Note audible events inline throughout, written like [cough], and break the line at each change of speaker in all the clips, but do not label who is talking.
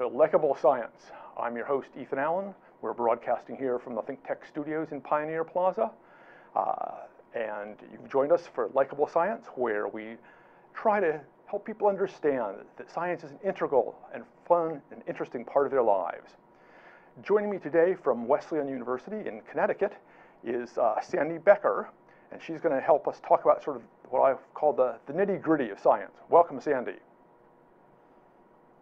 To Likable Science. I'm your host, Ethan Allen. We're broadcasting here from the ThinkTech studios in Pioneer Plaza. Uh, and you've joined us for Likable Science, where we try to help people understand that science is an integral and fun and interesting part of their lives. Joining me today from Wesleyan University in Connecticut is uh, Sandy Becker, and she's going to help us talk about sort of what I call the, the nitty gritty of science. Welcome, Sandy.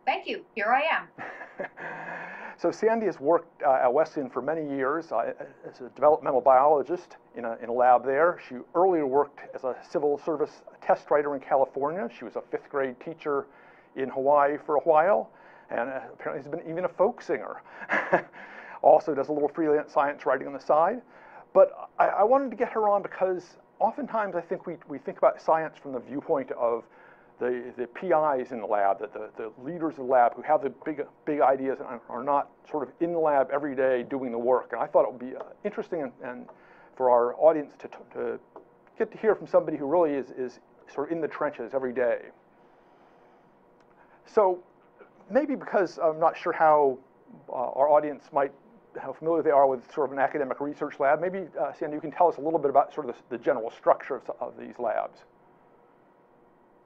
Thank you. Here I am. [laughs]
so Sandy has worked uh, at Wesleyan for many years uh, as a developmental biologist in a, in a lab there. She earlier worked as a civil service test writer in California. She was a fifth grade teacher in Hawaii for a while, and uh, apparently has been even a folk singer. [laughs] also does a little freelance science writing on the side. But I, I wanted to get her on because oftentimes I think we, we think about science from the viewpoint of the, the PIs in the lab, the, the, the leaders of the lab who have the big, big ideas and are not sort of in the lab every day doing the work. And I thought it would be uh, interesting and, and, for our audience to, to get to hear from somebody who really is, is sort of in the trenches every day. So maybe because I'm not sure how uh, our audience might, how familiar they are with sort of an academic research lab, maybe, uh, Sandy, you can tell us a little bit about sort of the, the general structure of, of these labs.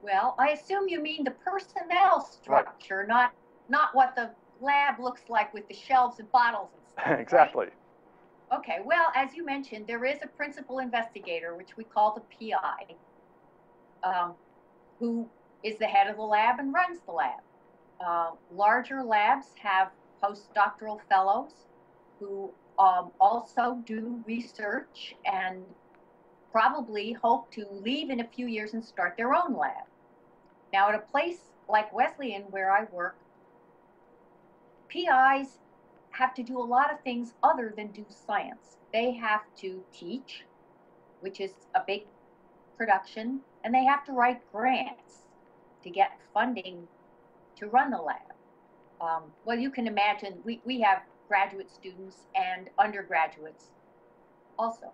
Well, I assume you mean the personnel structure, right. not not what the lab looks like with the shelves and bottles and stuff.
exactly.
Right? Okay, well, as you mentioned, there is a principal investigator, which we call the PI, um, who is the head of the lab and runs the lab. Uh, larger labs have postdoctoral fellows who um, also do research and probably hope to leave in a few years and start their own lab. Now, at a place like Wesleyan, where I work, PIs have to do a lot of things other than do science. They have to teach, which is a big production, and they have to write grants to get funding to run the lab. Um, well, you can imagine we, we have graduate students and undergraduates also.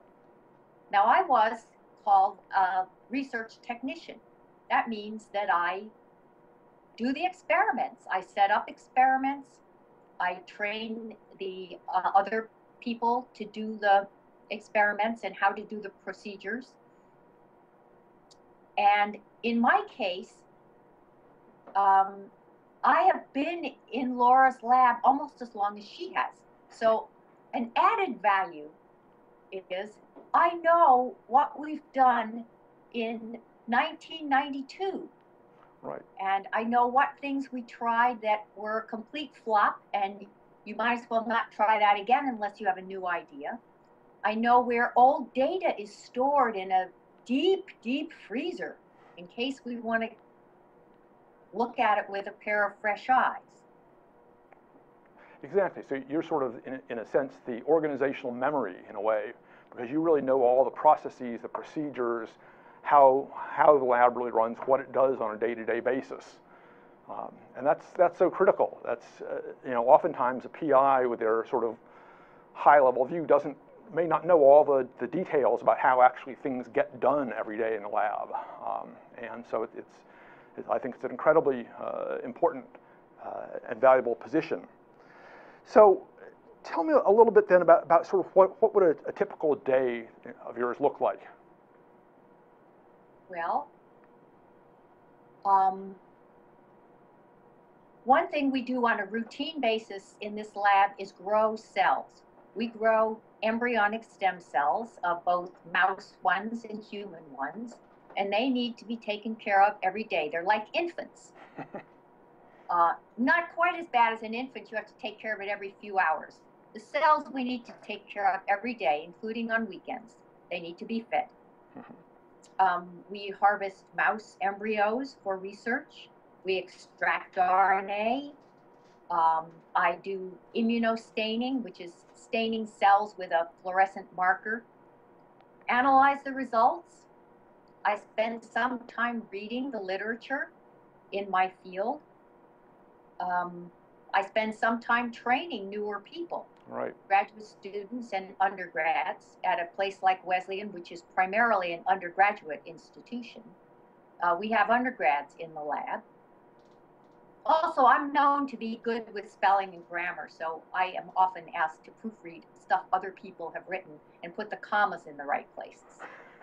Now, I was called a research technician that means that I do the experiments. I set up experiments. I train the uh, other people to do the experiments and how to do the procedures. And in my case, um, I have been in Laura's lab almost as long as she has. So, an added value is I know what we've done in 1992.
Right.
And I know what things we tried that were a complete flop, and you might as well not try that again unless you have a new idea. I know where old data is stored in a deep, deep freezer in case we want to look at it with a pair of fresh eyes.
Exactly. So you're sort of, in, in a sense, the organizational memory in a way, because you really know all the processes, the procedures, how, how the lab really runs, what it does on a day-to-day basis. Um, and that's, that's so critical. That's, uh, you know, oftentimes a PI with their sort of high-level view doesn't, may not know all the, the details about how actually things get done every day in the lab. Um, and so it, it's, it, I think it's an incredibly uh, important uh, and valuable position. So tell me a little bit then about, about sort of what, what would a, a typical day of yours look like?
Well, um, one thing we do on a routine basis in this lab is grow cells. We grow embryonic stem cells of both mouse ones and human ones, and they need to be taken care of every day. They're like infants. [laughs] uh, not quite as bad as an infant, you have to take care of it every few hours. The cells we need to take care of every day, including on weekends. They need to be fed. [laughs] Um, we harvest mouse embryos for research. We extract RNA. Um, I do immunostaining, which is staining cells with a fluorescent marker. Analyze the results. I spend some time reading the literature in my field. Um, I spend some time training newer people
right.
graduate students and undergrads at a place like Wesleyan, which is primarily an undergraduate institution. Uh, we have undergrads in the lab. Also, I'm known to be good with spelling and grammar, so I am often asked to proofread stuff other people have written and put the commas in the right places. [laughs]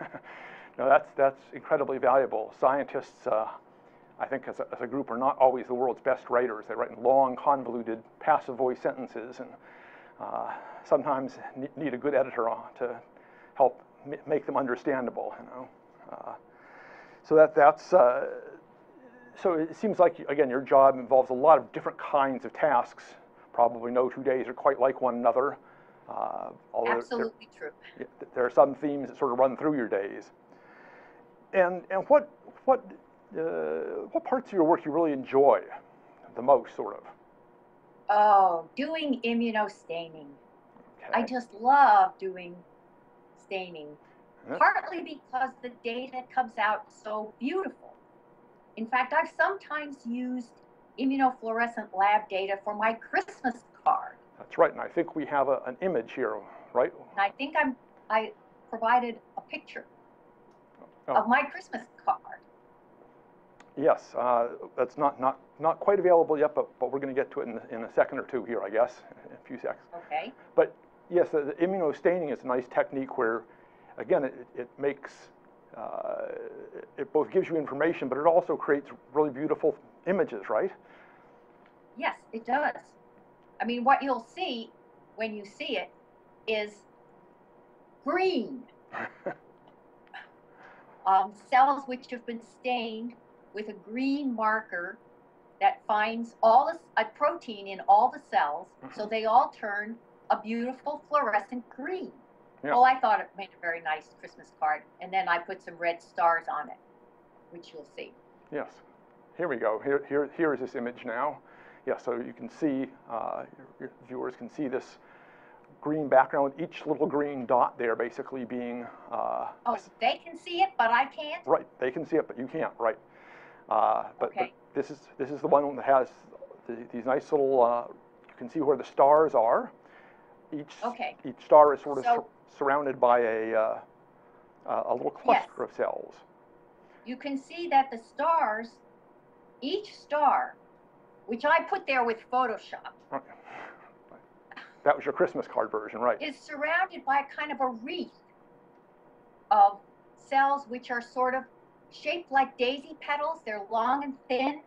no, that's, that's incredibly valuable. Scientists, uh, I think as a, as a, group, are not always the world's best writers. They write in long, convoluted, passive voice sentences, and uh, sometimes need a good editor on to help make them understandable, you know. Uh, so that, that's, uh, so it seems like, again, your job involves a lot of different kinds of tasks. Probably no two days are quite like one another.
Uh, Absolutely
there, true. There are some themes that sort of run through your days. And, and what, what, uh, what parts of your work you really enjoy the most, sort of?
Oh, doing immunostaining. Okay. I just love doing staining, partly because the data comes out so beautiful. In fact, I've sometimes used immunofluorescent lab data for my Christmas card.
That's right, and I think we have a, an image here, right?
And I think I'm, I provided a picture oh. of my Christmas card.
Yes, uh, that's not, not, not quite available yet, but, but we're going to get to it in, in a second or two here, I guess, in a few seconds.
Okay.
But yes, the, the immunostaining is a nice technique where, again, it, it makes uh, it both gives you information, but it also creates really beautiful images, right?
Yes, it does. I mean, what you'll see when you see it is green. [laughs] um, cells which have been stained with a green marker that finds all this, a protein in all the cells, so mm-hmm. they all turn a beautiful fluorescent green. Yeah. Well, I thought it made a very nice Christmas card, and then I put some red stars on it, which you'll see.
Yes. Here we go. Here, here, here is this image now. Yeah, so you can see, uh, your, your, viewers can see this green background with each little green dot there basically being... Uh,
oh, they can see it, but I can't?
Right, they can see it, but you can't, right. Uh, but, okay. but this, is, this is the one that has the, these nice little, uh, you can see where the stars are. Each,
okay.
each star is sort of so, surrounded by a, uh, a little cluster yes. of cells.
You can see that the stars, each star, which I put there with Photoshop. Okay.
That was your Christmas card version, right?
Is surrounded by a kind of a wreath of cells which are sort of shaped like daisy petals. They're long and thin.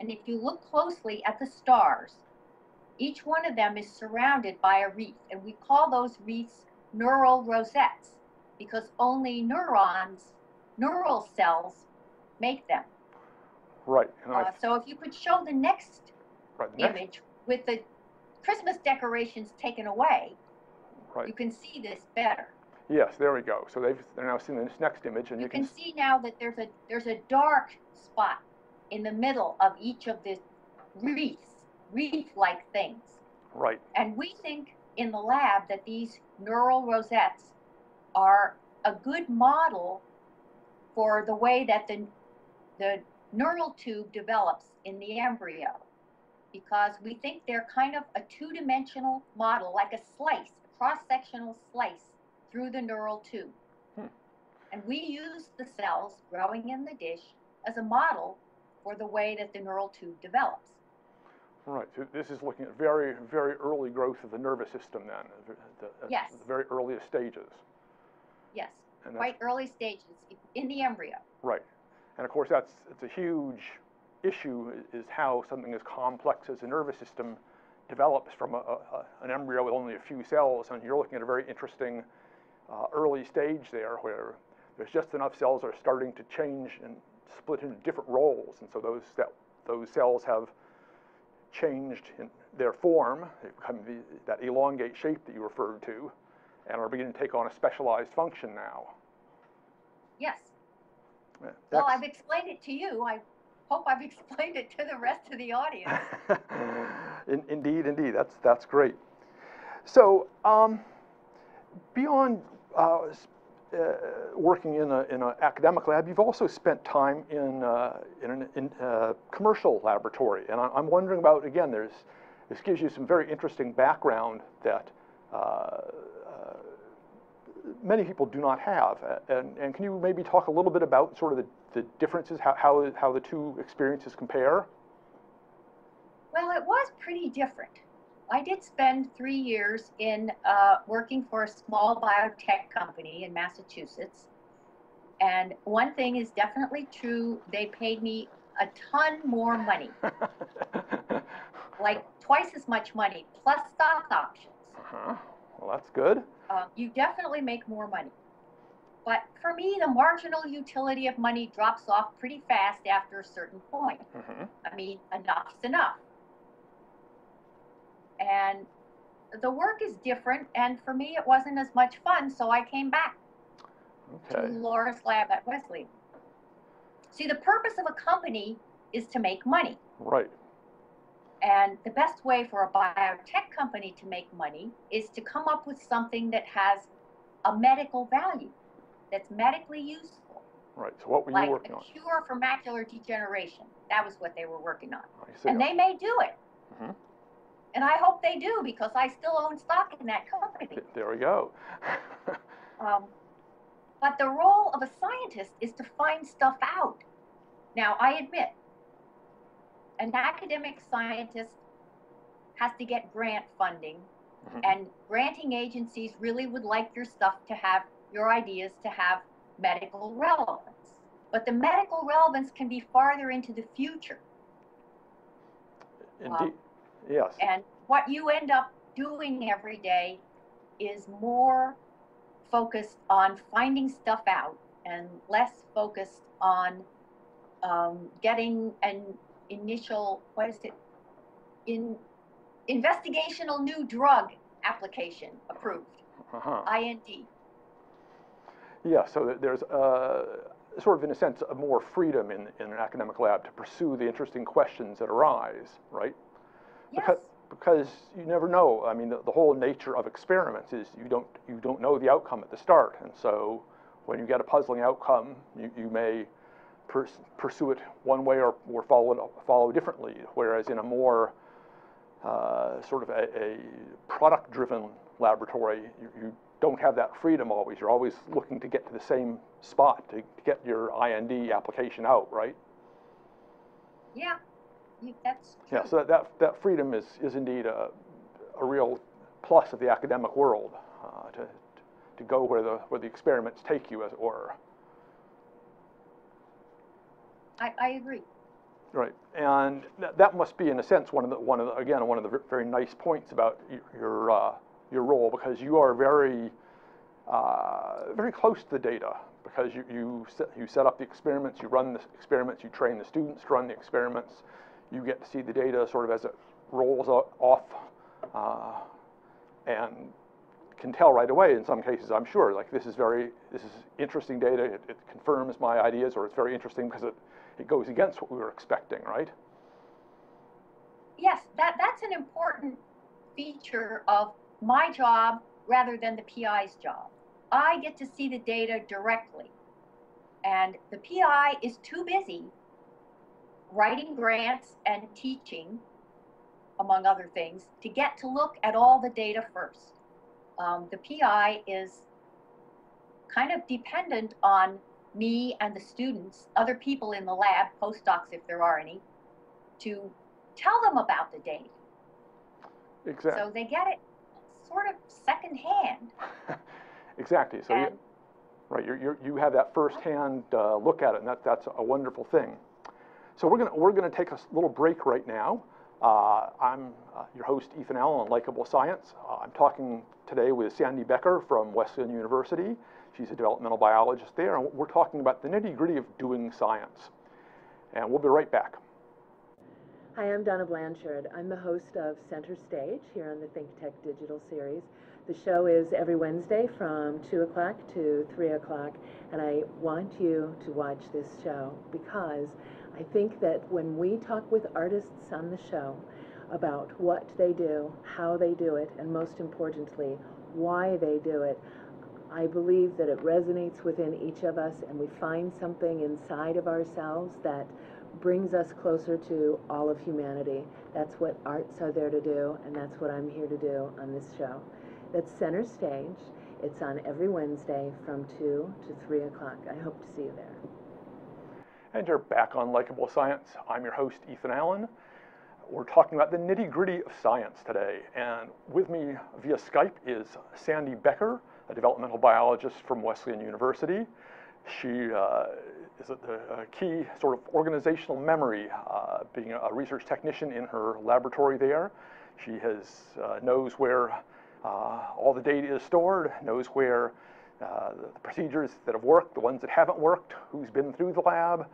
And if you look closely at the stars, each one of them is surrounded by a wreath. And we call those wreaths neural rosettes because only neurons, neural cells, make them.
Right.
Uh, so if you could show the next right, the image next. with the Christmas decorations taken away, right. you can see this better.
Yes, there we go. So they've they're now seeing this next image, and
you,
you
can, can see now that there's a there's a dark spot in the middle of each of the wreaths, wreath-like things.
Right.
And we think in the lab that these neural rosettes are a good model for the way that the, the neural tube develops in the embryo because we think they're kind of a two-dimensional model, like a slice, a cross-sectional slice through the neural tube. Hmm. And we use the cells growing in the dish as a model for the way that the neural tube develops.
Right. So this is looking at very, very early growth of the nervous system then,
the, yes.
the very earliest stages.
Yes, quite early stages in the embryo.
Right. And of course, that's it's a huge issue is how something as complex as the nervous system develops from a, a, an embryo with only a few cells. And you're looking at a very interesting uh, early stage there where there's just enough cells are starting to change and split into different roles. And so those, that, those cells have changed in their form, the, that elongate shape that you referred to, and are beginning to take on a specialized function now.
Yes. Yeah, well, I've explained it to you. I hope I've [laughs] explained it to the rest of the audience. [laughs]
in, indeed, indeed. That's, that's great. So, um, beyond uh, uh, working in an in a academic lab, you've also spent time in, uh, in a in, uh, commercial laboratory. And I, am wondering about, again, there's, this gives you some very interesting background that uh, uh, many people do not have. And, and can you maybe talk a little bit about sort of the, the differences, how, how, how the two experiences compare?
Well, it was pretty different. I did spend three years in uh, working for a small biotech company in Massachusetts. And one thing is definitely true they paid me a ton more money, [laughs] like twice as much money, plus stock options.
uh-huh. Well, that's good.
Uh, you definitely make more money. But for me, the marginal utility of money drops off pretty fast after a certain point.
hmm
I mean, enough's enough. And the work is different, and for me, it wasn't as much fun, so I came back to Laura's lab at Wesley. See, the purpose of a company is to make money.
Right.
And the best way for a biotech company to make money is to come up with something that has a medical value, that's medically useful,
Right. So what were
like
you working
a
on?
cure for macular degeneration. That was what they were working on. And they may do it.
Mhm.
And I hope they do because I still own stock in that company.
There we go. [laughs]
Um, but the role of a scientist is to find stuff out. Now, I admit, an academic scientist has to get grant funding,
Mhm.
and granting agencies really would like your stuff to have your ideas to have medical relevance. But the medical relevance can be farther into the future.
Indeed. Yes.
And what you end up doing every day is more focused on finding stuff out and less focused on um, getting an initial, what is it? In investigational new drug application approved,
Uh-huh.
IND.
Yeah, so there's uh, sort of, in a sense, a more freedom in, in an academic lab to pursue the interesting questions that arise, right?
Yes,
Because, because you never know. I mean, the, the whole nature of experiments is you don't, you don't know the outcome at the start. And so when you get a puzzling outcome, you, you may pers- pursue it one way or, or follow it follow differently. Whereas in a more uh, sort of a, a product-driven laboratory, you, you don't have that freedom always. You're always looking to get to the same spot to, to get your IND application out, right?
yeah, that's.
Yeah, so that, that, that freedom is, is indeed a, a real plus of the academic world, uh, to, to go where the, where the experiments take you, as it were.
I, I agree.
Right, and that, that must be, in a sense, one of the, one of the, again, one of the very nice points about your, uh, your role, because you are very, uh, very close to the data, because you, you set, you set up the experiments, you run the experiments, you train the students to run the experiments, you get to see the data sort of as it rolls off, uh, and can tell right away in some cases, I'm sure, like this is very, this is interesting data, it, it confirms my ideas, or it's very interesting because it, it goes against what we were expecting, right?
Yes, that, that's an important feature of my job rather than the PI's job. I get to see the data directly. And the PI is too busy writing grants and teaching, among other things, to get to look at all the data first. Um, the PI is kind of dependent on me and the students, other people in the lab, postdocs if there are any, to tell them about the data.
Exactly.
So they get it sort of secondhand. [laughs]
exactly. So, you, right, you're, you're, you have that firsthand uh, look at it, and that, that's a wonderful thing. So we're gonna we're gonna take a little break right now. Uh, I'm uh, your host Ethan Allen on Likable Science. Uh, I'm talking today with Sandy Becker from Wesleyan University. She's a developmental biologist there, and we're talking about the nitty gritty of doing science. And we'll be right back.
Hi, I'm Donna Blanchard. I'm the host of Center Stage here on the Think Tech Digital series. The show is every Wednesday from 2 o'clock to 3 o'clock, and I want you to watch this show because I think that when we talk with artists on the show about what they do, how they do it, and most importantly, why they do it, I believe that it resonates within each of us, and we find something inside of ourselves that brings us closer to all of humanity. That's what arts are there to do, and that's what I'm here to do on this show. That's Center Stage. It's on every Wednesday from 2 to 3 o'clock. I hope to see you there.
And you're back on Likable Science. I'm your host, Ethan Allen. We're talking about the nitty gritty of science today. And with me via Skype is Sandy Becker, a developmental biologist from Wesleyan University. She uh, is a, key sort of organizational memory, uh, being a research technician in her laboratory there. She has, uh, knows where uh, all the data is stored, knows where uh, the procedures that have worked, the ones that haven't worked, who's been through the lab,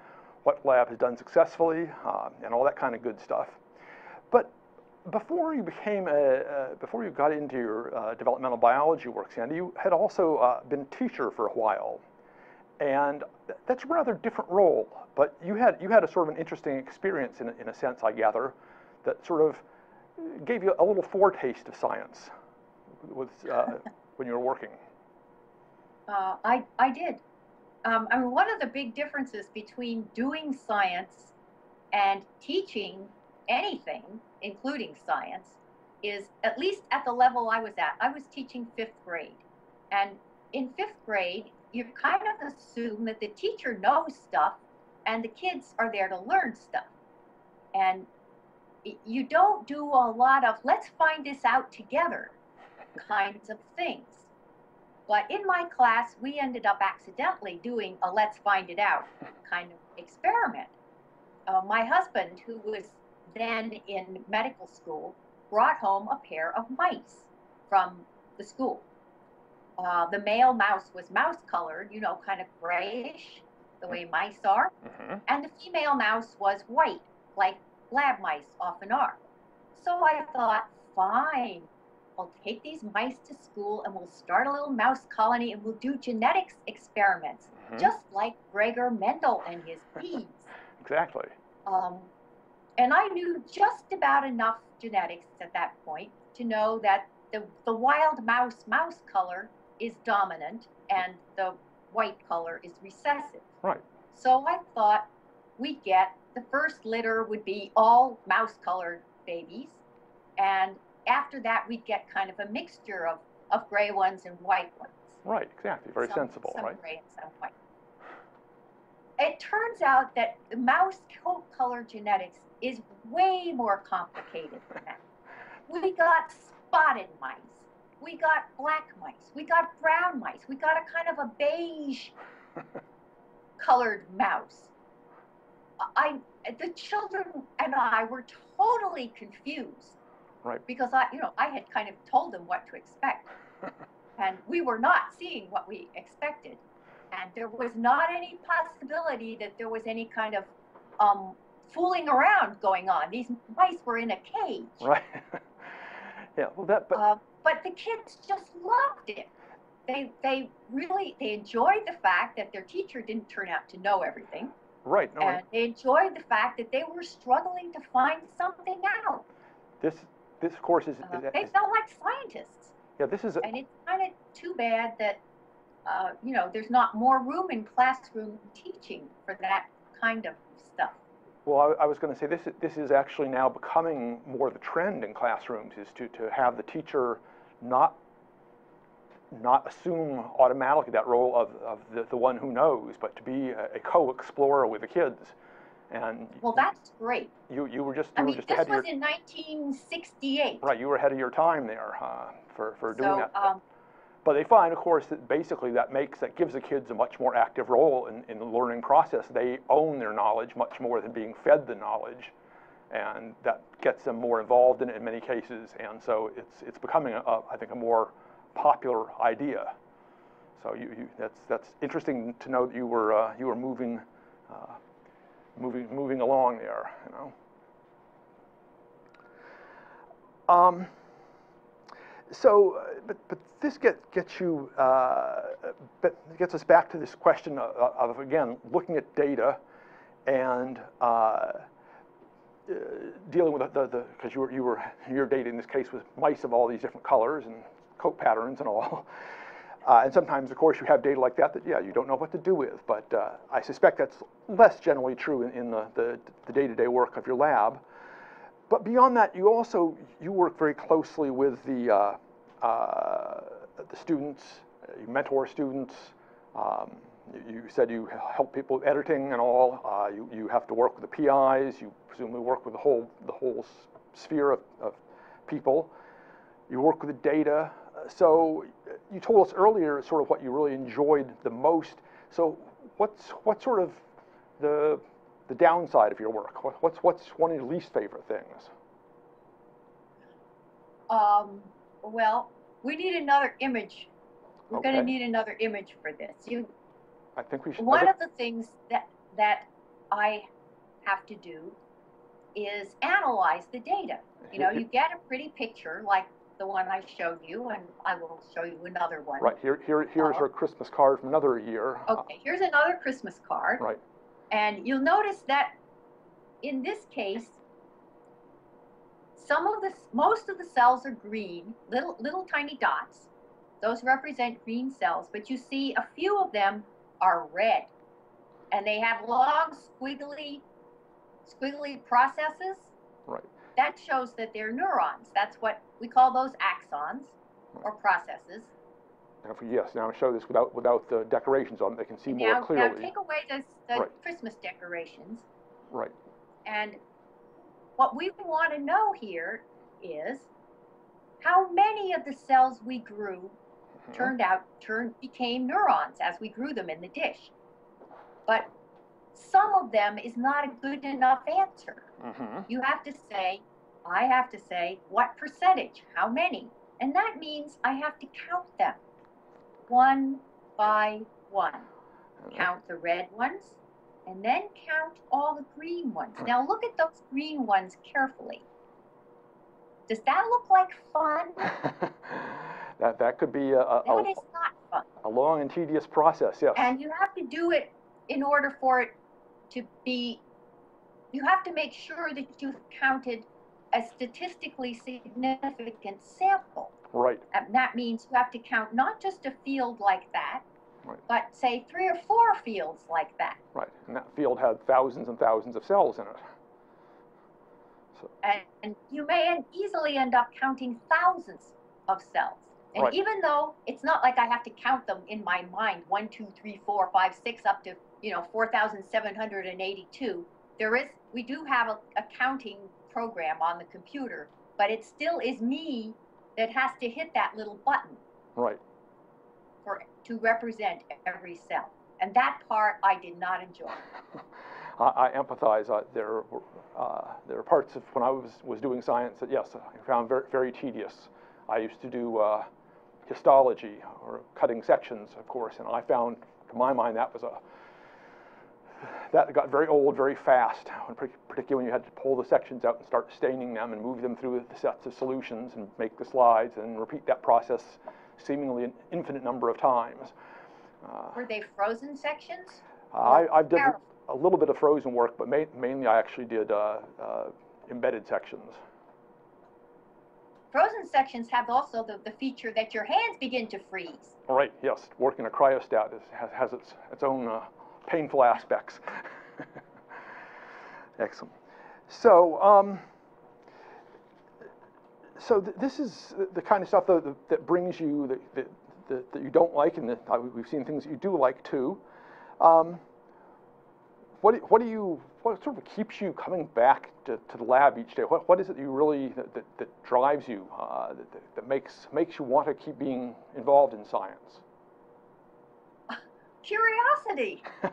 what lab has done successfully, uh, and all that kind of good stuff. But before you became a, uh, before you got into your uh, developmental biology work, Sandy, you had also uh, been a teacher for a while, and that's a rather different role. But you had you had a sort of an interesting experience in, in a sense, I gather, that sort of gave you a little foretaste of science with, uh, [laughs] when you were working.
Uh, I I did. Um, I mean, one of the big differences between doing science and teaching anything, including science, is at least at the level I was at. I was teaching fifth grade. And in fifth grade, you kind of assume that the teacher knows stuff and the kids are there to learn stuff. And you don't do a lot of let's find this out together kinds of things. But in my class, we ended up accidentally doing a let's find it out kind of experiment. Uh, my husband, who was then in medical school, brought home a pair of mice from the school. Uh, the male mouse was mouse colored, you know, kind of grayish, the way mice are. Mm-hmm. And the female mouse was white, like lab mice often are. So I thought, fine, I'll take these mice to school and we'll start a little mouse colony and we'll do genetics experiments, mm-hmm. just like Gregor Mendel and his [laughs] bees.
exactly.
Um, and I knew just about enough genetics at that point to know that the, the wild mouse mouse color is dominant and the white color is recessive.
Right.
So I thought we'd get the first litter would be all mouse colored babies. And after that, we'd get kind of a mixture of, of gray ones and white ones.
Right, exactly. Very
some,
sensible,
some
right?
Gray and some white. It turns out that the mouse coat color genetics is way more complicated than that. We got spotted mice. We got black mice. We got brown mice. We got a kind of a beige [laughs] colored mouse. I, the children and I were totally confused.
Right.
Because I, you know, I had kind of told them what to expect. [laughs] and we were not seeing what we expected. And there was not any possibility that there was any kind of um, fooling around going on. These mice were in a cage.
Right. [laughs] yeah. Well, that. But...
Uh, but the kids just loved it. They they really they enjoyed the fact that their teacher didn't turn out to know everything.
Right.
No, and they enjoyed the fact that they were struggling to find something out.
This this course is.
Uh,
is
they felt like scientists.
Yeah. This is. A,
and it's kind of too bad that uh, you know there's not more room in classroom teaching for that kind of stuff.
Well, I, I was going to say this. This is actually now becoming more the trend in classrooms is to to have the teacher not not assume automatically that role of, of the, the one who knows, but to be a, a co-explorer with the kids. And
well, that's great.
You you were just you
I
were
mean,
just
this
ahead
was
of your,
in 1968.
right. You were ahead of your time there uh, for for doing
so,
that.
Um,
but they find, of course, that basically that makes that gives the kids a much more active role in, in the learning process. They own their knowledge much more than being fed the knowledge and that gets them more involved in it in many cases. And so it's it's becoming, a, a, I think, a more popular idea. So you, you, that's that's interesting to know that you were uh, you were moving uh, moving moving along there. You know. Um, so, uh, but, but this get, gets you, uh, gets us back to this question of, of again, looking at data and uh, uh, dealing with the, the, because you were, you were, your data in this case was mice of all these different colors and coat patterns and all. Uh, and sometimes, of course, you have data like that that, yeah, you don't know what to do with. But uh, I suspect that's less generally true in, in the, the, day-to-day work of your lab. But beyond that, you also, you work very closely with the, uh, uh the students, you mentor students, um, you- said you help people with editing and all. Uh, you, you have to work with the PIs. You presumably work with the whole the whole sphere of, of people. You work with the data. Uh, So uh, you told us earlier sort of what you really enjoyed the most. So what's what sort of the the downside of your work? What, what's what's one of your least favorite things?
Um, well, we need another image. We're gonna need another image for this. You,
I think we should.
One of the things that, that I have to do is analyze the data. You know, [laughs] you get a pretty picture like the one I showed you, and I will show you another one.
Right here, here, here's
Uh,
our Christmas card from another year.
Okay, here's another Christmas card.
Right.
And you'll notice that in this case, some of the, most of the cells are green, little, little tiny dots. Those represent green cells, but you see a few of them are red. And they have long squiggly, squiggly processes.
Right.
That shows that they're neurons. That's what, we call those axons or processes.
Now, we- yes, now show this without without the decorations on. They can see more
Now, now take away the, the
Right.
Christmas decorations.
Right.
And what we want to know here is how many of the cells we grew
Mhm.
turned out turned became neurons as we grew them in the dish. But some of them is not a good enough answer.
Mhm.
You have to say, I have to say what percentage, how many. And that means I have to count them one by one count the red ones, and then count all the green ones. Now look at those green ones carefully. Does that look like fun? [laughs]
that that could be a, a,
That
a,
is not fun.
a long and tedious process. Yes.
And you have to do it in order for it to be, you have to make sure that you've counted a statistically significant sample.
right.
And that means you have to count not just a field like that,
Right.
but say three or four fields like that.
Right. And that field had thousands and thousands of cells in it. So,
and, and you may easily end up counting thousands of cells. And
Right.
even though it's not like I have to count them in my mind, one, two, three, four, five, six, up to you know four thousand seven hundred and eighty-two. There is, we do have a, a counting program on the computer, but it still is me that has to hit that little button
right.
for to represent every cell. And that part I did not enjoy. [laughs]
I, I empathize. Uh, there, were, uh, there are parts of when I was, was doing science that, yes, I found very, very tedious. I used to do uh, histology or cutting sections, of course, and I found, to my mind, that was a that got very old very fast, particularly when you had to pull the sections out and start staining them and move them through the sets of solutions and make the slides and repeat that process seemingly an infinite number of times. Uh,
Were they frozen sections?
I, I've done a little bit of frozen work, but ma- mainly I actually did uh, uh, embedded sections.
Frozen sections have also the, the feature that your hands begin to freeze.
All right, yes, working a cryostat is, has, has its, its own uh, painful aspects. [laughs] Excellent. So, um, so th- this is the- kind of stuff that, that brings you that, that, that, you don't like, and that we've seen things that you do like too. Um, what, what do you, what sort of keeps you coming back to, to the lab each day? What, what is it that you really, that, that, that drives you, uh, that, that makes, makes you want to keep being involved in science?
Curiosity. [laughs]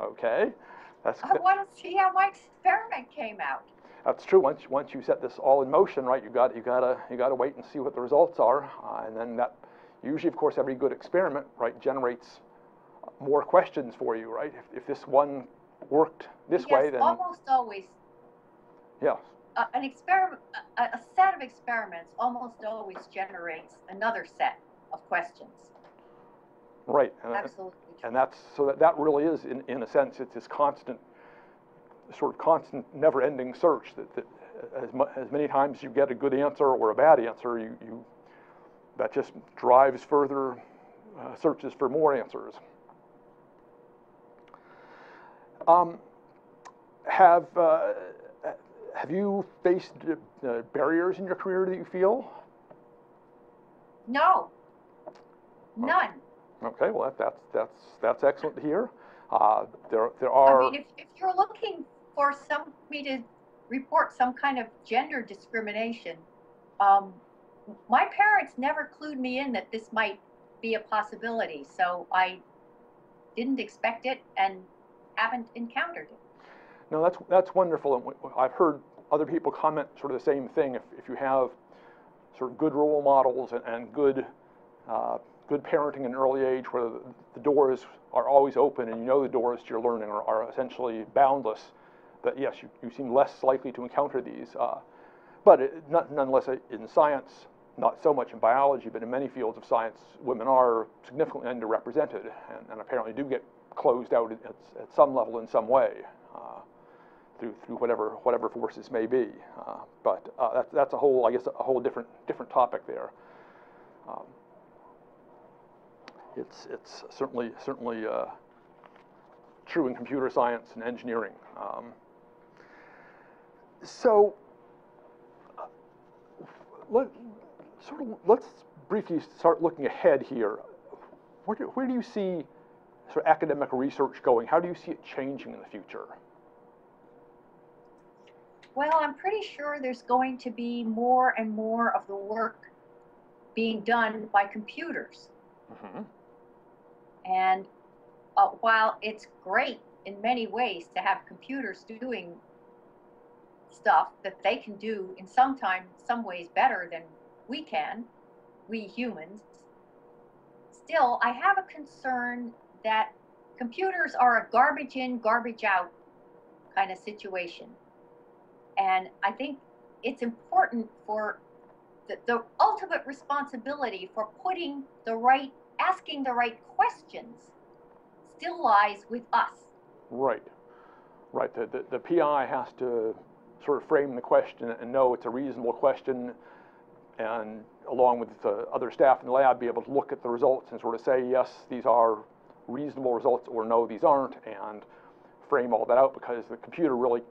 Okay, that's,
I want to see how my experiment came out.
that's true. Once, once you set this all in motion, right, you got, you gotta, you gotta wait and see what the results are. Uh, and then that, usually, of course, every good experiment, right, generates more questions for you, right? If, if this one worked this
yes,
way, then,
almost always
yes.
uh, an experiment, a, a set of experiments almost always generates another set of questions.
Right. And,
Absolutely
and that's, so that, that really is, in, in a sense, it's this constant, sort of constant, never-ending search that, that as mu, as many times you get a good answer or a bad answer, you, you, that just drives further uh, searches for more answers. Um, have, uh, have you faced uh, barriers in your career that you feel?
No, none.
Okay, well, that, that's, that's, that's excellent to hear. Uh, there, there
I
are,
mean, if, if you're looking for some, me to report some kind of gender discrimination, um, my parents never clued me in that this might be a possibility, so I didn't expect it and haven't encountered it.
no, that's, that's wonderful. And I've heard other people comment sort of the same thing. If, if you have sort of good role models and, and good, uh, good parenting in early age where the, doors are always open and you know the doors to your learning are, are essentially boundless, that yes, you, you seem less likely to encounter these. Uh, but it, not, nonetheless, uh, in science, not so much in biology, but in many fields of science, women are significantly underrepresented and, and apparently do get closed out at, at some level in some way. Uh, through, through whatever, whatever forces may be. Uh, but uh, that's, that's a whole, I guess, a whole different, different topic there. Um, it's, it's certainly, certainly uh, true in computer science and engineering. Um, so, uh, let, sort of, let's briefly start looking ahead here. Where do, where do you see sort of academic research going? How do you see it changing in the future?
Well, I'm pretty sure there's going to be more and more of the work being done by computers.
Mm-hmm.
And uh, while it's great in many ways to have computers doing stuff that they can do in some time, some ways better than we can, we humans, still, I have a concern that computers are a garbage in, garbage out kind of situation. And I think it's important for the, the ultimate responsibility for putting the right, asking the right questions still lies with us.
Right, right. The, the, the PI has to sort of frame the question and know it's a reasonable question, and along with the other staff in the lab, be able to look at the results and sort of say, yes, these are reasonable results, or no, these aren't, and frame all that out because the computer really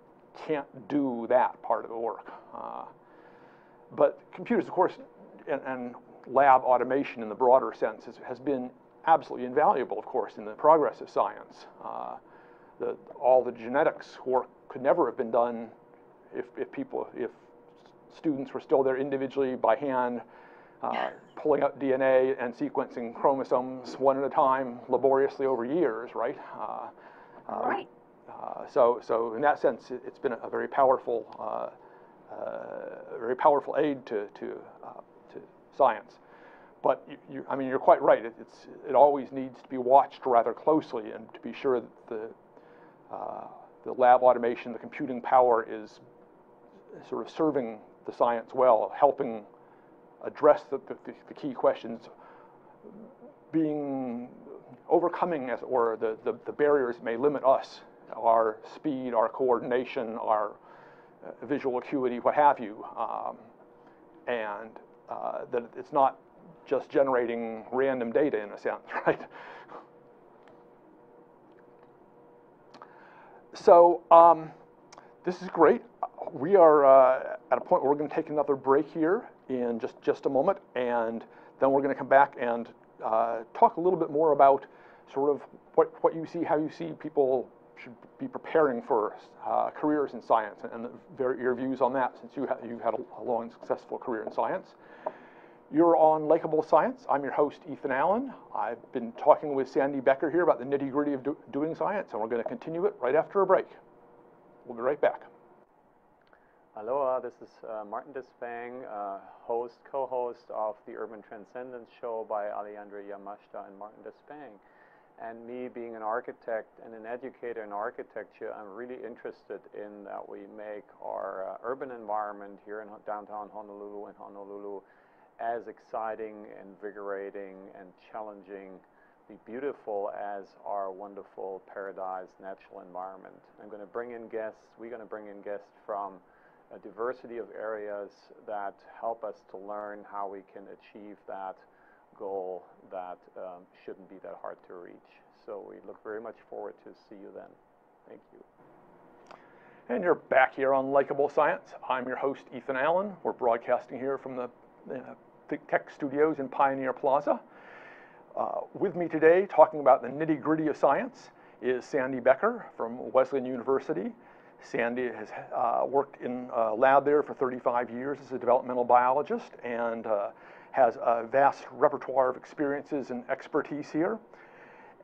can't do that part of the work. Uh, but computers, of course, and, and, lab automation in the broader sense has, has, been absolutely invaluable, of course, in the progress of science. Uh, the, all the genetics work could never have been done if, if people, if students were still there individually by hand, uh, pulling out DNA and sequencing chromosomes one at a time laboriously over years, right?
Uh, right.
Uh, so, so in that sense, it, has been a, very powerful, uh, uh, very powerful aid to to, uh, to science. But you, you, I mean, you're quite right. It, it's it always needs to be watched rather closely, and to be sure that the uh, the lab automation, the computing power is sort of serving the science well, helping address the, the, the key questions, being overcoming as or the, the, the barriers may limit us our speed, our coordination, our uh, visual acuity, what have you, um, and uh, that it's not just generating random data in a sense, [laughs] right? So um, this is great. We are uh, at a point where we're going to take another break here in just, just a moment, and then we're going to come back and uh, talk a little bit more about sort of what, what you see, how you see people should be preparing for uh, careers in science and, the, your views on that since you ha you've had a, a, long and successful career in science. You're on Likable Science. I'm your host, Ethan Allen. I've been talking with Sandy Becker here about the nitty gritty of do doing science, and we're going to continue it right after a break. We'll be right back.
Aloha, this is uh, Martin Despang, uh, host, co-host of the Urban Transcendence Show by Alejandra Yamashita and Martin Despang. And me being an architect and an educator in architecture, I'm really interested in that we make our uh, urban environment here in downtown Honolulu and Honolulu as exciting, invigorating, and challenging, be beautiful as our wonderful paradise natural environment. I'm going to bring in guests, we're going to bring in guests from a diversity of areas that help us to learn how we can achieve that goal that um, shouldn't be that hard to reach. So we look very much forward to see you then. Thank you.
And you're back here on Likable Science. I'm your host, Ethan Allen. We're broadcasting here from the uh, Tech Studios in Pioneer Plaza. Uh, with me today, talking about the nitty gritty of science, is Sandy Becker from Wesleyan University. Sandy has uh, worked in a lab there for 35 years as a developmental biologist and uh, has a vast repertoire of experiences and expertise here.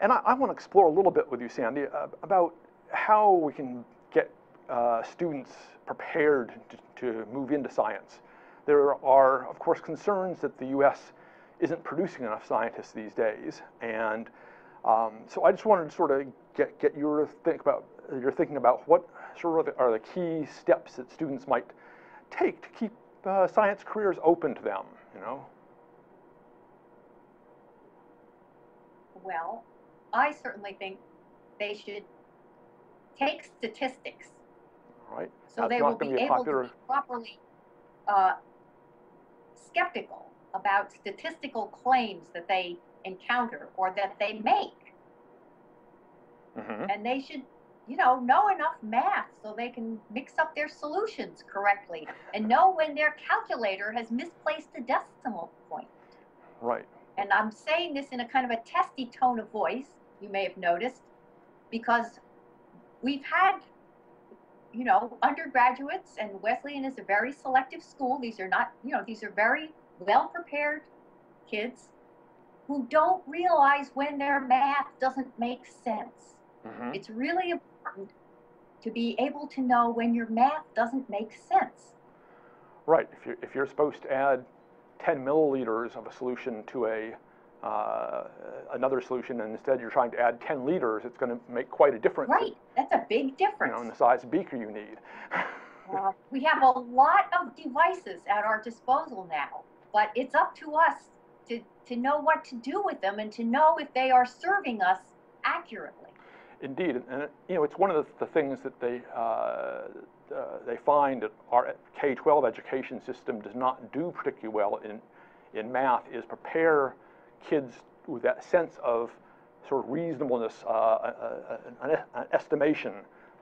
And I, I want to explore a little bit with you, Sandy, uh, about how we can get uh, students prepared to, to move into science. There are, of course, concerns that the U.S. isn't producing enough scientists these days, and um, so I just wanted to sort of get, get your think about your thinking about what sort of are the key steps that students might take to keep uh, science careers open to them. You know.
Well, I certainly think they should take statistics
Right.
so
That's
they will be
be
able
popular-
to be properly uh, skeptical about statistical claims that they encounter or that they make.
hmm
And they should, you know, know enough math so they can mix up their solutions correctly and know when their calculator has misplaced a decimal point.
Right.
And I'm saying this in a kind of a testy tone of voice, you may have noticed, because we've had, you know, undergraduates, and Wesleyan is a very selective school. These are not, you know, these are very well prepared kids who don't realize when their math doesn't make sense.
hmm
It's really important to be able to know when your math doesn't make sense.
Right. If you're, if you're supposed to add 10 milliliters of a solution to a uh, another solution, and instead you're trying to add 10 liters, it's going to make quite a difference.
Right, that's a big difference.
You know, in the size of beaker you need.
Uh, we have a lot of devices at our disposal now, but it's up to us to, to know what to do with them and to know if they are serving us accurately.
Indeed, and, and, you know, it's one of the, the things that they uh, uh, they find that our K-12 education system does not do particularly well in in math is prepare kids with that sense of sort of reasonableness, uh, uh, an, an estimation,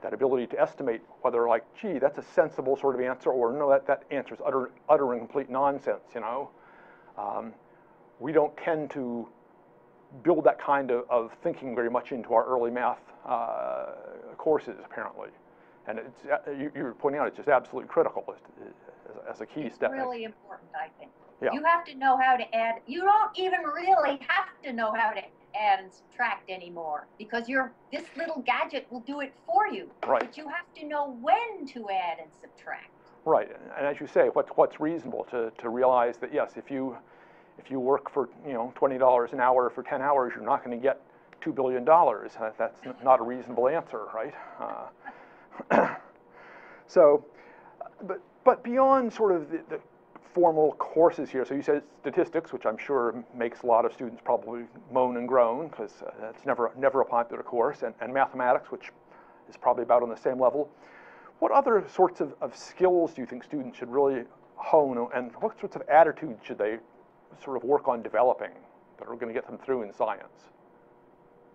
that ability to estimate whether like, gee, that's a sensible sort of answer, or no, that that answer is utter utter and complete nonsense. You know, um, we don't tend to build that kind of, of thinking very much into our early math uh, courses, apparently. And it's, uh, you, you're pointing out it's just absolutely critical as, as, a key
It's
step.
really important, I think.
Yeah.
You have to know how to add, you don't even really have to know how to add and subtract anymore because your this little gadget will do it for you.
Right.
But you have to know when to add and subtract.
Right, and- as you say, what's, what's reasonable to, to realize that, yes, if you, if you work for, you know, $20 an hour for 10 hours, you're not going to get $2 billion. That's not a reasonable answer, right? Uh, [coughs] So, but, but beyond sort of the, the formal courses here, so you said statistics, which I'm sure makes a lot of students probably moan and groan, because uh, that's never, never a popular course, and, and mathematics, which is probably about on the same level. What other sorts of, of skills do you think students should really hone, and what sorts of attitudes should they sort of work on developing that are going to get them through in science?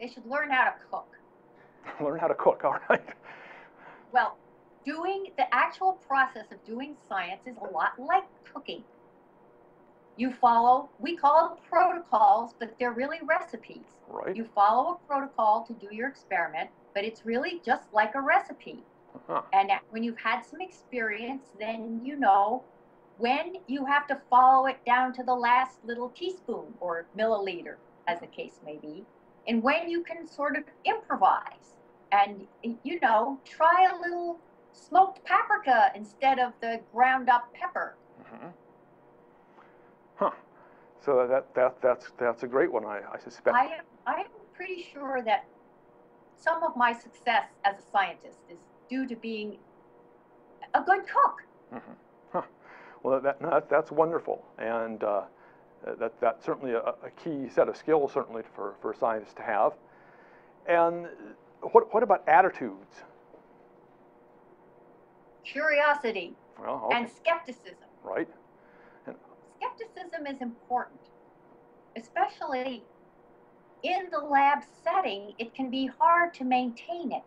They should learn how to cook. [laughs]
Learn how to cook, all right?
Well, doing the actual process of doing science is a lot like cooking. You follow, we call them protocols, but they're really recipes.
Right?
You follow a protocol to do your experiment, but it's really just like a recipe.
Huh.
And when you've had some experience, then you know when you have to follow it down to the last little teaspoon or milliliter, as the case may be, and when you can sort of improvise and, you know, try a little smoked paprika instead of the ground up pepper.
Mhm. Huh. So that, that, that's, that's a great one, I, I suspect.
I am, I am pretty sure that some of my success as a scientist is due to being a good cook. Huh.
Well, that, that, that's wonderful, and uh, that, that's certainly a, a key set of skills, certainly for, for scientists to have. And what, what about attitudes?
Curiosity
Well, okay,
and skepticism.
right?
Skepticism is important, especially in the lab setting. It can be hard to maintain it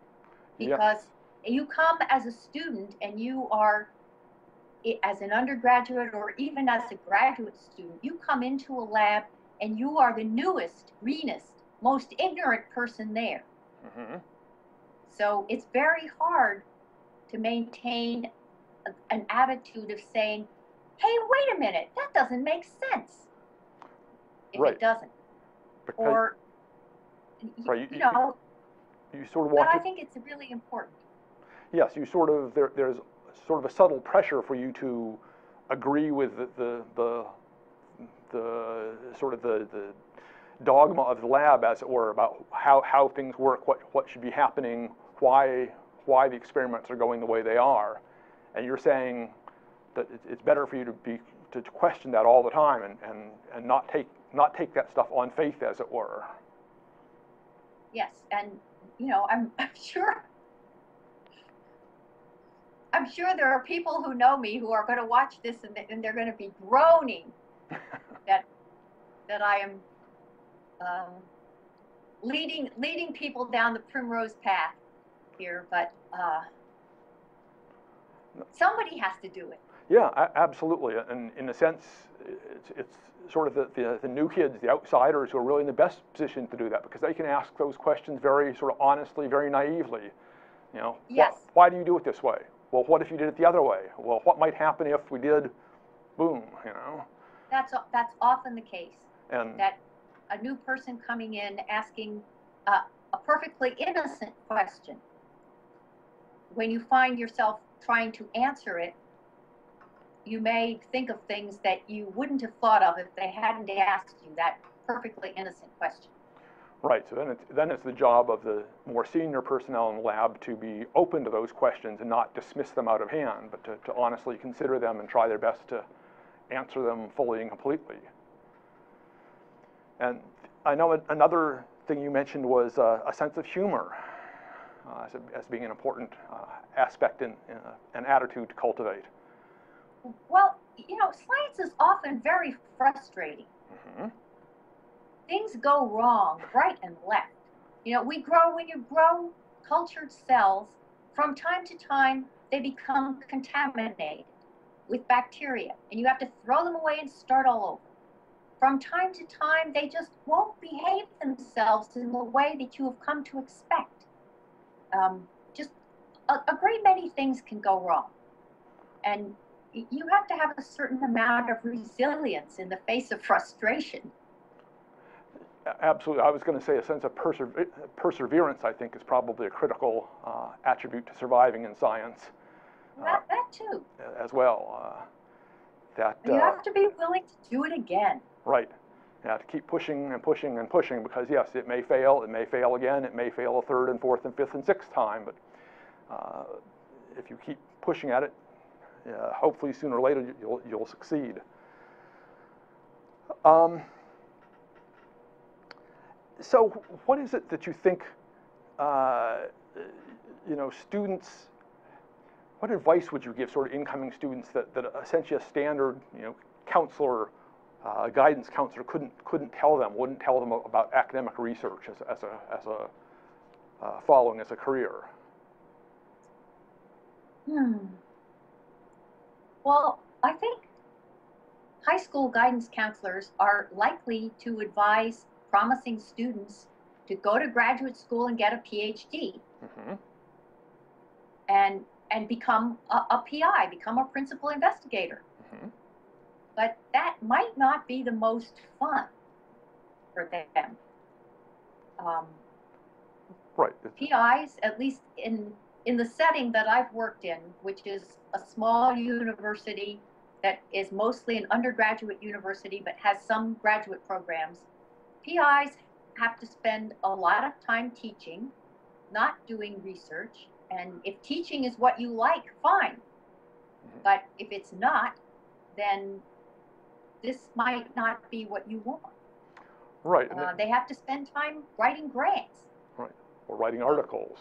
because you come as a student and you are, as an undergraduate or even as a graduate student, you come into a lab and you are the newest, greenest, most ignorant person there.
Mm-hmm.
So it's very hard to maintain a, an attitude of saying, hey, wait a minute, that doesn't make sense. If
Right.
it doesn't.
Because
Or,
Right,
you,
you-
know,
you sort of
but
want
I think it's really important.
yes, you sort of, there, there's sort of a subtle pressure for you to agree with the, the, the, the sort of the, the dogma of the lab, as it were, about how, how things work, what, what should be happening, why, why the experiments are going the way they are. And you're saying that it's, better for you to be, to question that all the time and, and, and not take, not take that stuff on faith, as it were.
Yes, and you know, I'm, [laughs] I'm sure. I'm sure there are people who know me who are going to watch this and, and they're going to be groaning [laughs] that that I am um, leading leading people down the primrose path here, but uh, somebody has to do it.
Yeah, absolutely. And in a sense, it's, it's sort of the, the, the new kids, the outsiders, who are really in the best position to do that because they can ask those questions very sort of honestly, very naively. You know, "Why-
Yes.
why do you do it this way? Well, what if you did it the other way? Well, what might happen if we did, boom, you know?
That's that's often the case.
And
that a new person coming in asking a, a perfectly innocent question, when you find yourself trying to answer it, you may think of things that you wouldn't have thought of if they hadn't asked you that perfectly innocent question.
Right, so then it's, then it's the job of the more senior personnel in the lab to be open to those questions and not dismiss them out of hand, but to, to honestly consider them and try their best to answer them fully and completely. And I know another thing you mentioned was uh, a sense of humor uh, as, a, as being an important uh, aspect and in an attitude to cultivate.
Well, you know, science is often very frustrating.
Mhm.
things go wrong right and left. You know, we grow, when you grow cultured cells, from time to time, they become contaminated with bacteria, and you have to throw them away and start all over. From time to time, they just won't behave themselves in the way that you have come to expect. Um, just a, a great many things can go wrong. And you have to have a certain amount of resilience in the face of frustration.
Absolutely. I was going to say a sense of persever- perseverance, I think, is probably a critical uh, attribute to surviving in science uh,
That, that too.
as well. Uh, that,
You
uh,
have to be willing to do it again.
right. Yeah, to keep pushing and pushing and pushing because, yes, it may fail, it may fail again, it may fail a third and fourth and fifth and sixth time, but uh, if you keep pushing at it, uh, hopefully sooner or later you- you'll, you'll succeed. Um, so what is it that you think, uh, you know, students, what advice would you give sort of incoming students that, that essentially a standard, you know, counselor, uh, guidance counselor couldn't, couldn't tell them, wouldn't tell them about academic research as, as a, as a, uh, following as a career?
Hmm. Well, I think high school guidance counselors are likely to advise promising students to go to graduate school and get a PhD
hmm
and and become a, a PI, become a principal investigator.
hmm
But that might not be the most fun for them. Um,
Right.
PIs, at least in, in the setting that I've worked in, which is a small university that is mostly an undergraduate university but has some graduate programs, PIs have to spend a lot of time teaching, not doing research. And if teaching is what you like, fine.
Mhm.
But if it's not, then this might not be what you want.
Right.
Uh, they have to spend time writing grants. Right.
or writing articles.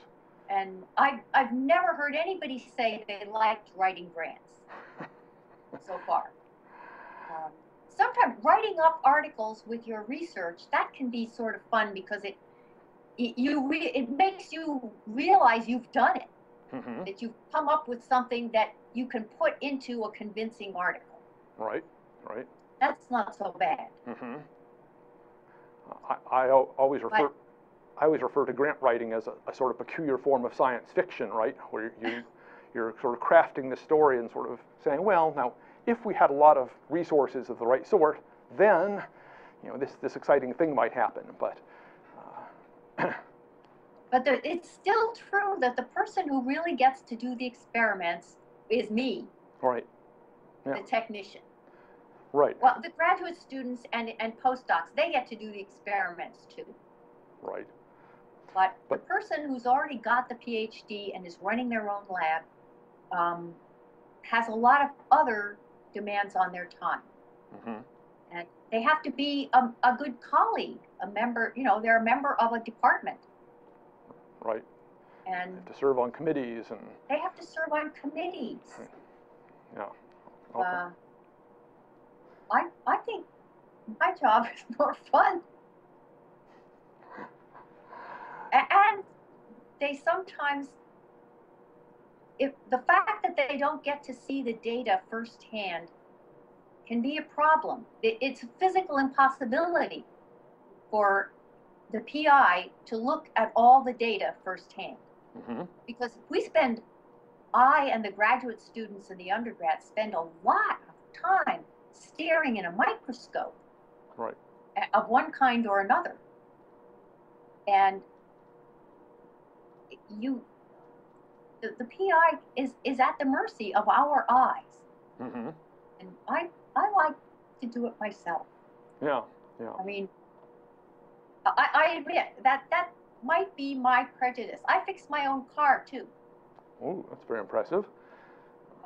And I've, I've never heard anybody say they liked writing grants [laughs] so far. Um, sometimes writing up articles with your research, that can be sort of fun because it, you re, it makes you realize you've done it,
hmm
that you've come up with something that you can put into a convincing article.
Right. Right.
That's not so bad.
mm-hmm. I, I always refer,
But-
I always refer to grant writing as a, a sort of peculiar form of science fiction, right? Where you, [laughs] you're sort of crafting the story and sort of saying, well, now, if we had a lot of resources of the right sort, then, you know, this, this exciting thing might happen, but, [coughs]
But there, it's still true that the person who really gets to do the experiments is me,
Right. Yeah.
the technician.
right,
Well, the graduate students and, and postdocs, they get to do the experiments too.
right,
But the person who's already got the PhD and is running their own lab um, has a lot of other demands on their time.
mhm,
And they have to be a, a good colleague, a member, you know, they're a member of a department.
right.
And
To serve on committees and,
they have to serve on committees.
yeah. okay.
Uh, I, I think my job is more fun. And they sometimes, if the fact that they don't get to see the data firsthand can be a problem. It's a physical impossibility for the PI to look at all the data firsthand.
Mhm,
because we spend i and the graduate students and the undergrads spend a lot of time staring in a microscope
Right,
of one kind or another. And you the, the PI is is at the mercy of our eyes.
Mhm,
and i i like to do it myself
yeah, yeah,
I mean, I, I admit that that might be my prejudice. I fix my own car too.
ooh, that's very impressive.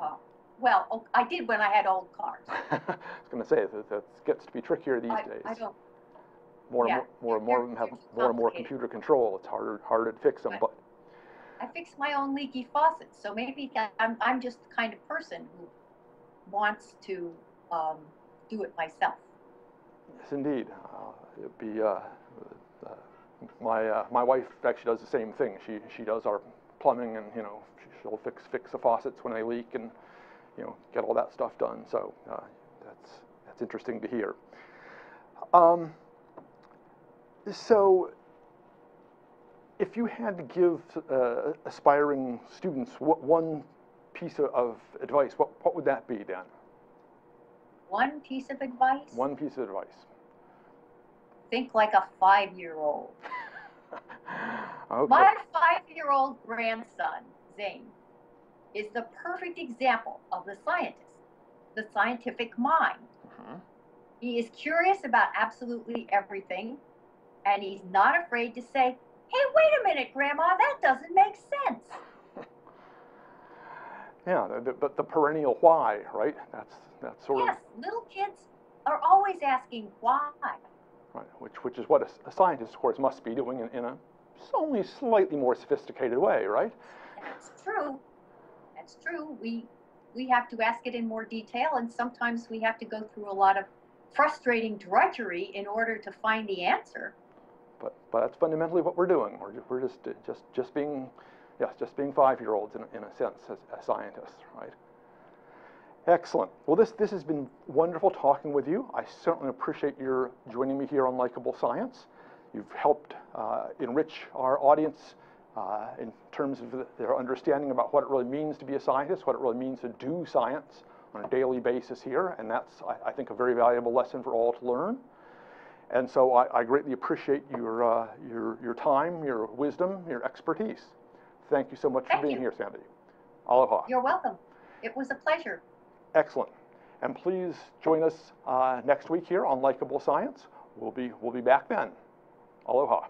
Uh, well, oh, I did when I had old cars. [laughs]
I was gonna say, that, that gets to be trickier these
I,
days.
I don't.
More and more, more and more of them have more and more computer control. It's harder, harder to fix them, but,
I fix my own leaky faucets, so maybe I'm I'm just the kind of person who wants to um, do it myself.
yes, indeed. Uh, It'd be, uh, uh, my, uh, my wife actually does the same thing. She, she does our plumbing and, you know, she'll fix, fix the faucets when they leak and, you know, get all that stuff done. So, uh, that's, that's interesting to hear. Um, so, if you had to give uh, aspiring students one piece of- of advice, what, what would that be, Dan?
One piece of advice:
One piece of advice.
think like a five-year-old. [laughs]
okay.
My five-year-old grandson, Zane, is the perfect example of the scientist, the scientific mind.
Mhm.
He is curious about absolutely everything, and he's not afraid to say, Hey, wait a minute, Grandma, that doesn't make sense.
Yeah, but the perennial why, right? That's that's sort of
Yes, little kids are always asking why.
right, which which is what a, a scientist, of course, must be doing in, in a only slightly more sophisticated way, right?
That's true. That's true. We we have to ask it in more detail, and sometimes we have to go through a lot of frustrating drudgery in order to find the answer.
But but that's fundamentally what we're doing. We're we're just just just being yes, just being five-year-olds in, a- in a sense as, as scientists, right? Excellent. Well, this this has been wonderful talking with you. I certainly appreciate your joining me here on Likable Science. You've helped uh, enrich our audience uh, in terms of their understanding about what it really means to be a scientist, what it really means to do science on a daily basis here, and that's I, I think a very valuable lesson for all to learn. And so I, I greatly appreciate your, uh, your, your time, your wisdom, your expertise. Thank you so much for being
you.
here, Sandy. Aloha.
You're welcome. It was a pleasure.
Excellent. And please join us uh, next week here on Likable Science. We'll be, we'll be back then. Aloha.